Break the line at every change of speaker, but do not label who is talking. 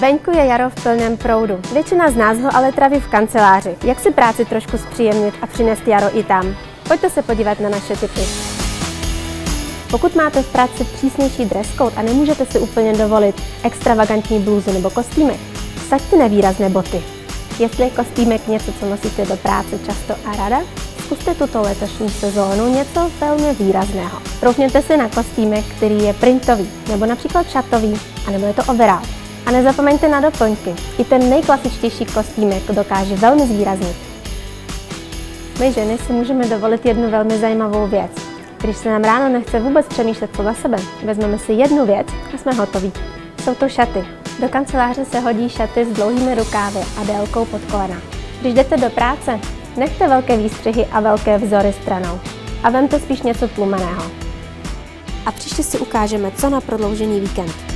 Venku je jaro v plném proudu. Většina z nás ho ale traví v kanceláři. Jak si práci trošku zpříjemnit a přinést jaro i tam? Pojďte se podívat na naše tipy. Pokud máte v práci přísnější dress code a nemůžete si úplně dovolit extravagantní blůzu nebo kostýmek, vsaďte nevýrazné boty. Jestli je kostýmek něco, co nosíte do práce často a rada, zkuste tuto letošní sezónu něco velmi výrazného. Troufněte si na kostýmek, který je printový, nebo například šatový, anebo je to overall. A nezapomeňte na doplňky. I ten nejklasičtější kostýmek dokáže velmi zvýraznit. My ženy si můžeme dovolit jednu velmi zajímavou věc. Když se nám ráno nechce vůbec přemýšlet podle sebe, vezmeme si jednu věc a jsme hotoví. Jsou to šaty. Do kanceláře se hodí šaty s dlouhými rukávy a délkou pod kolena. Když jdete do práce, nechte velké výstřihy a velké vzory stranou a vemte spíš něco tlumeného. A příště si ukážeme, co na prodloužený víkend.